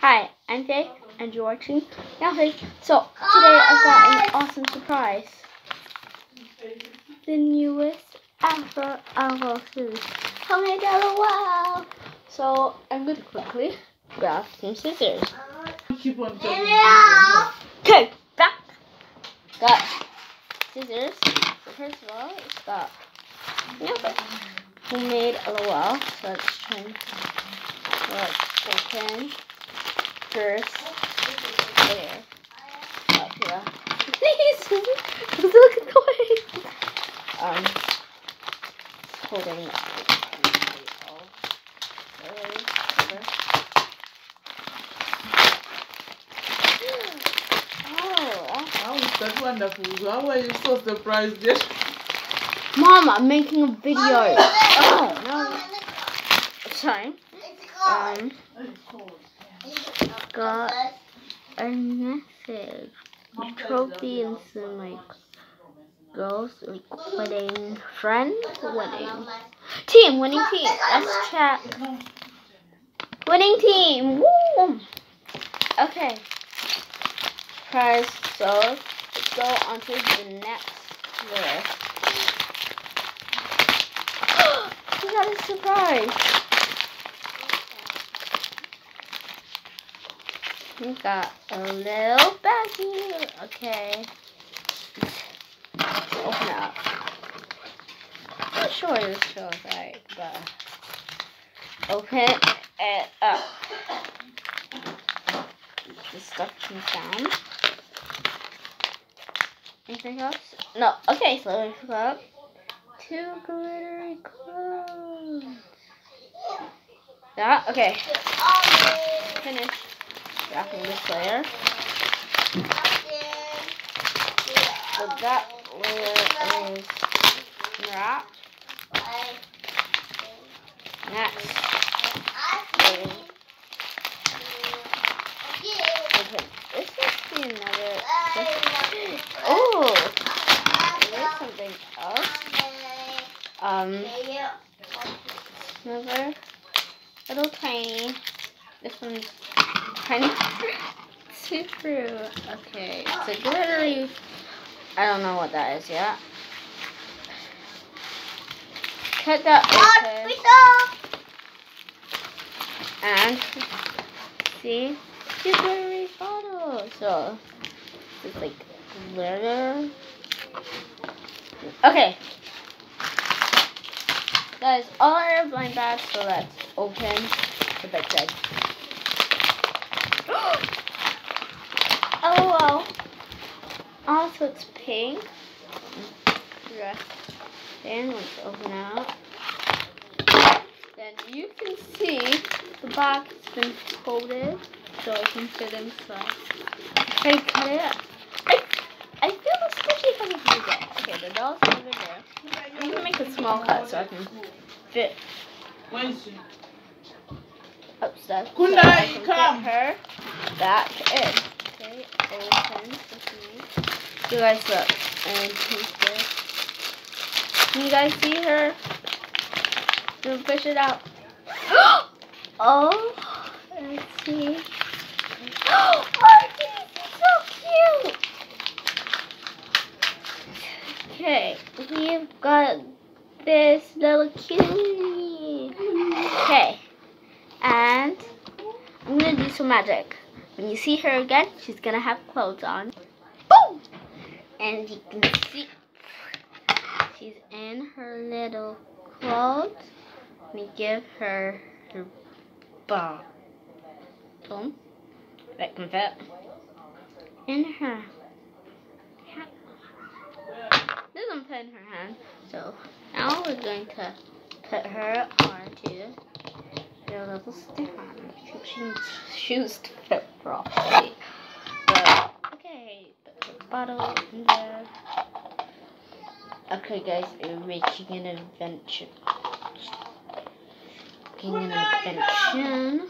Hi, I'm Faith, and you're watching nothing. So today I've got an awesome surprise. The newest Afro Alpha food. Homemade LOL. So I'm gonna quickly grab some scissors. Keep on telling me. Okay, back. Got scissors. First of all, it's got nothing. Homemade LOL. So let's try. and- Let's open first. There. Up here. Please, look at the way. Um, holding. Oh, How is that wonderful? How are you so surprised yet? Mom, I'm making a video. oh, no. Sorry. Um, got a message. A trophy and some, like, girls, like, wedding, friends, wedding. Team, winning team. Let's chat. Winning team. Woo! Okay. Prize. So, let's go on to the next list. we got a surprise. We got a little baggie. Okay. Let's open it up. Not sure this shows right, but open it up. The stuff comes down. Anything else? No. Okay, so we got two glittery clothes. Yeah, okay. Finish wrapping this layer. So that layer is wrapped. Next. Okay, this must be another. Oh, something else. Um, another little tiny. This one's tiny. Super. Okay, it's a glittery. I don't know what that is yet. Cut that open and see two glittery bottles. So it's like glitter. Okay. That is all our blind bags, so let's open the big bag. oh wow. Also it's pink. Yeah. Then let's open out. Then you can see the box has been folded so it can fit inside. I cut it. I, I feel the squishy coming through there. Okay, the doll's over there. I'm gonna make a small cut so I can fit Where is she? upstairs. Kundai, so I can come. Fit her back in. Okay, open. You guys look. And take this. Can you guys see her? You push it out. oh, let's see. Oh, is so cute. Okay, we've got this little cutie. Okay, and I'm gonna do some magic. When you see her again, she's gonna have clothes on. And you can see she's in her little clothes. Let me give her her ball. Boom. That can fit in her hat. Doesn't fit in her hand. So now we're going to put her onto the little stand. She needs shoes to fit properly. But, okay, put the bottle in there. Okay, guys, we're making an invention. Making an invention.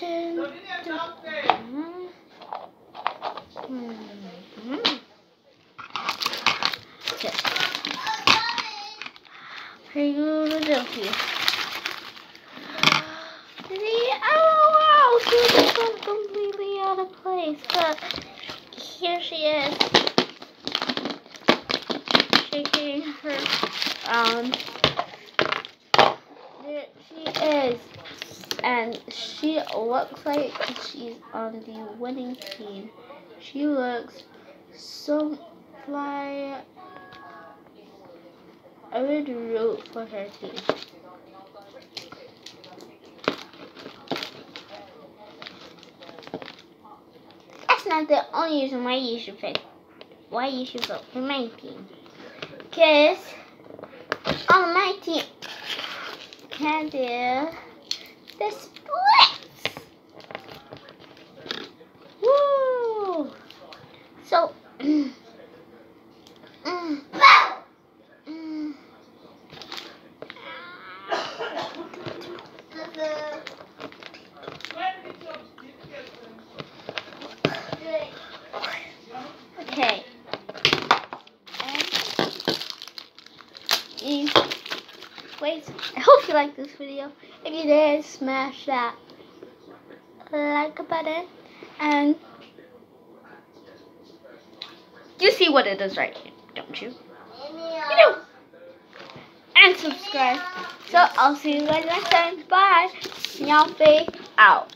Dun, dun, dun. Mhm. Okay. Philadelphia. The LOL place, but here she is. Shaking her um there she is. And she looks like she's on the winning team. She looks so fly. I would root for her team. That's not the only reason why you should pick, why you should vote for my team. Cause on my team can do the splits. Woo! So. mm, mm. Okay. And wait. I hope you like this video. If you did, smash that like button and you see what it is right here, don't you? You do. And subscribe. So I'll see you guys next time. Bye. Meow out.